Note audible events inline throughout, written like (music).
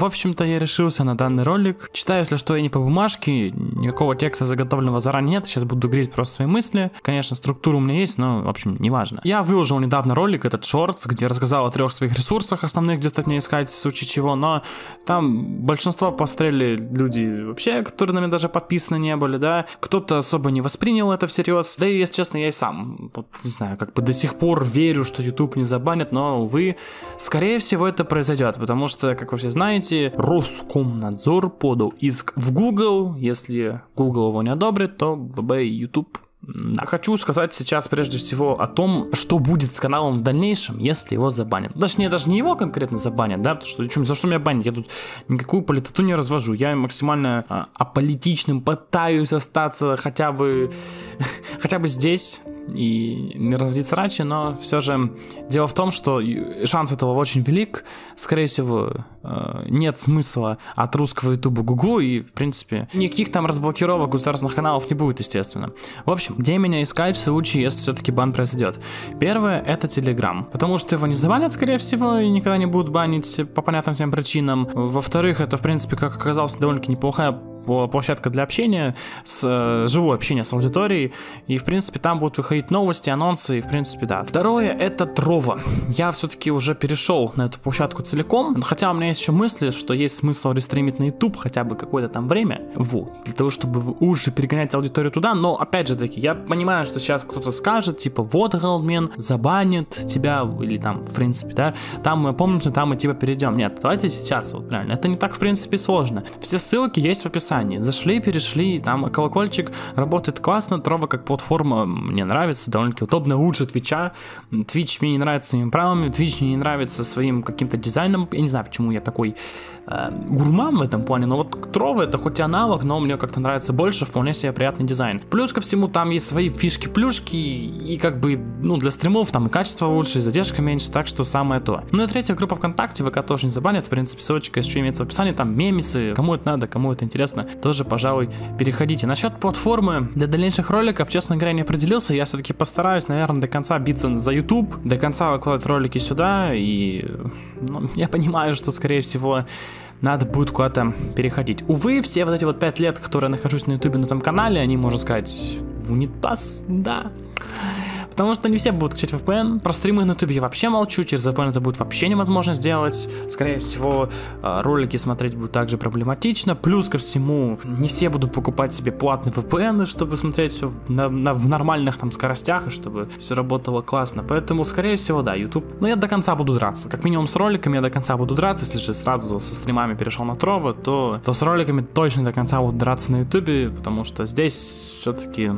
В общем-то, я решился на данный ролик. Читаю, если что, я не по бумажке, никакого текста заготовленного заранее нет, сейчас буду говорить просто свои мысли. Конечно, структура у меня есть, но, в общем, неважно. Я выложил недавно ролик, этот шорт, где рассказал о трех своих ресурсах основных, где стоит мне искать, в случае чего, но там большинство посмотрели люди вообще, которые на меня даже подписаны не были, да, кто-то особо не воспринял это всерьез, да и, если честно, я и сам, вот, не знаю, как бы до сих пор верю, что YouTube не забанит, но, увы, скорее всего это произойдет, потому что, как вы все знаете, Роскомнадзор подал иск в Google, если Google его не одобрит, то ББ YouTube да. Хочу сказать сейчас прежде всего о том, что будет с каналом в дальнейшем, если его забанят. Точнее, даже не его конкретно забанят, да, потому что за что меня банят? Я тут никакую политоту не развожу. Я максимально а, аполитичным пытаюсь остаться хотя бы, (laughs) хотя бы здесь, и не разводить срачи, но все же дело в том, что шанс этого очень велик. Скорее всего, э, нет смысла от русского ютуба гугу, и, в принципе, никаких там разблокировок государственных каналов не будет, естественно. В общем, где меня искать в случае, если все-таки бан произойдет? Первое — это Telegram, потому что его не забанят, скорее всего, и никогда не будут банить по понятным всем причинам. Во-вторых, это, в принципе, как оказалось, довольно-таки неплохая площадка для общения, с, э, живое общение с аудиторией, и, в принципе, там будут выходить новости, анонсы, и, в принципе, да. Второе, это Трова. Я все-таки уже перешел на эту площадку целиком, хотя у меня есть еще мысли, что есть смысл рестримить на YouTube хотя бы какое-то там время, вот, для того, чтобы лучше перегонять аудиторию туда, но, опять же таки, я понимаю, что сейчас кто-то скажет, типа, вот, Голдмен забанит тебя, или там, в принципе, да, там мы, помните, там мы типа перейдем. Нет, давайте сейчас, вот, реально, это не так, в принципе, сложно. Все ссылки есть в описании описании. Зашли, перешли, там колокольчик работает классно, Трова как платформа мне нравится, довольно-таки удобно, лучше Твича. Twitch мне не нравится своими правилами, Twitch мне не нравится своим каким-то дизайном. Я не знаю, почему я такой э, гурман в этом плане, но вот Трова это хоть и аналог, но мне как-то нравится больше, вполне себе приятный дизайн. Плюс ко всему там есть свои фишки-плюшки, и как бы, ну, для стримов там и качество лучше, и задержка меньше, так что самое то. Ну и третья группа ВКонтакте, ВК тоже не забанят, в принципе, ссылочка еще имеется в описании, там мемисы, кому это надо, кому это интересно, тоже, пожалуй, переходите. Насчет платформы для дальнейших роликов, честно говоря, не определился. Я все-таки постараюсь, наверное, до конца биться за YouTube, до конца выкладывать ролики сюда. И ну, я понимаю, что, скорее всего, надо будет куда-то переходить. Увы, все вот эти вот пять лет, которые я нахожусь на YouTube на этом канале, они, можно сказать, в унитаз, да. Потому что не все будут качать VPN. Про стримы на YouTube я вообще молчу, через VPN это будет вообще невозможно сделать. Скорее всего, э, ролики смотреть будет также проблематично. Плюс ко всему, не все будут покупать себе платные VPN, чтобы смотреть все на, на, в нормальных там скоростях, и чтобы все работало классно. Поэтому, скорее всего, да, YouTube. Но я до конца буду драться. Как минимум с роликами я до конца буду драться. Если же сразу со стримами перешел на Трова, то, то с роликами точно до конца буду драться на YouTube, потому что здесь все-таки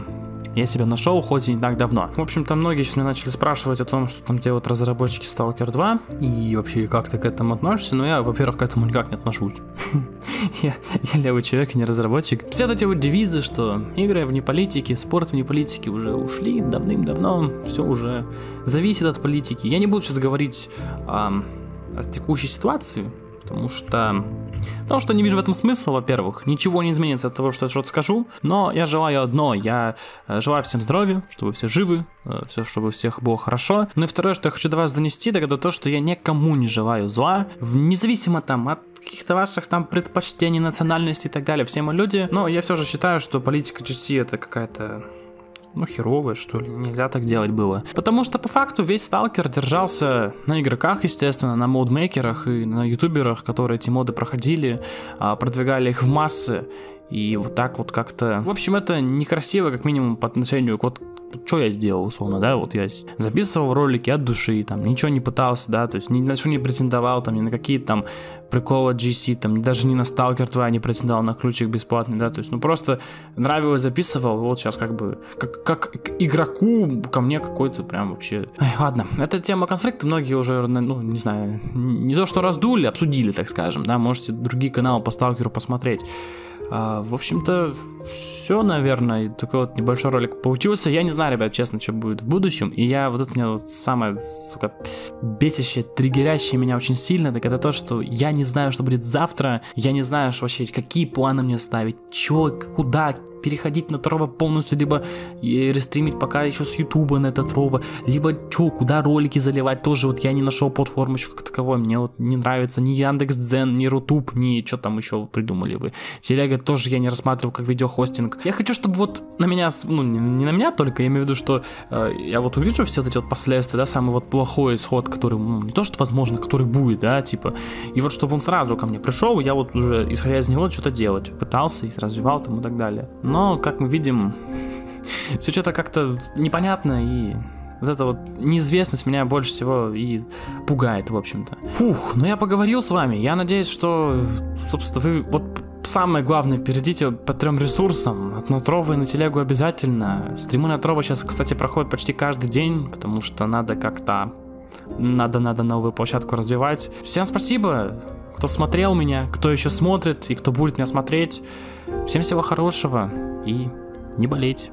я себя нашел, хоть и не так давно. В общем-то, многие сейчас меня начали спрашивать о том, что там делают разработчики Stalker 2, и вообще как ты к этому относишься, но я, во-первых, к этому никак не отношусь. (laughs) я, я левый человек, не разработчик. Все эти вот девизы, что игры вне политики, спорт вне политики уже ушли давным-давно, все уже зависит от политики. Я не буду сейчас говорить о, о текущей ситуации, потому что Потому что не вижу в этом смысла, во-первых. Ничего не изменится от того, что я что-то скажу. Но я желаю одно. Я э, желаю всем здоровья, чтобы все живы, э, все, чтобы у всех было хорошо. Ну и второе, что я хочу до вас донести, так это то, что я никому не желаю зла. Независимо там от каких-то ваших там предпочтений, национальности и так далее. Все мы люди. Но я все же считаю, что политика GC это какая-то ну, херовое, что ли. Нельзя так делать было. Потому что, по факту, весь сталкер держался на игроках, естественно, на модмейкерах и на ютуберах, которые эти моды проходили, а, продвигали их в массы. И вот так вот как-то... В общем, это некрасиво, как минимум, по отношению к вот что я сделал, условно, да, вот я записывал ролики от души, там, ничего не пытался, да, то есть ни на что не претендовал, там, ни на какие там приколы GC, там, даже не на Stalker 2 не претендовал на ключик бесплатный, да, то есть, ну, просто нравилось, записывал, вот сейчас как бы, как, как игроку ко мне какой-то прям вообще... Ай, ладно, это тема конфликта, многие уже, ну, не знаю, не то, что раздули, обсудили, так скажем, да, можете другие каналы по Сталкеру посмотреть. А, в общем-то, все, наверное. Такой вот небольшой ролик получился. Я не знаю, ребят, честно, что будет в будущем. И я вот это мне вот самое, сука, бесящее, триггерящее меня очень сильно, так это то, что я не знаю, что будет завтра. Я не знаю что вообще, какие планы мне ставить, чё, куда, переходить на Трова полностью, либо э, рестримить пока еще с Ютуба на этот Трова, либо что, куда ролики заливать, тоже вот я не нашел платформу еще как таковой, мне вот не нравится ни Яндекс.Дзен, ни Рутуб, ни что там еще придумали вы. Телега тоже я не рассматривал как видеохостинг. Я хочу, чтобы вот на меня, ну не на меня только, я имею в виду, что э, я вот увижу все эти вот последствия, да, самый вот плохой исход, который, ну, не то что возможно, который будет, да, типа, и вот чтобы он сразу ко мне пришел, я вот уже, исходя из него, что-то делать, пытался, и развивал там и так далее. Но, как мы видим, (laughs) все что-то как-то непонятно и вот эта вот неизвестность меня больше всего и пугает, в общем-то. Фух, ну я поговорил с вами. Я надеюсь, что, собственно, вы вот самое главное, перейдите по трем ресурсам. От Натрова и на телегу обязательно. Стримы Натрова сейчас, кстати, проходят почти каждый день, потому что надо как-то... Надо, надо новую площадку развивать. Всем спасибо, кто смотрел меня, кто еще смотрит и кто будет меня смотреть. Всем всего хорошего и не болеть.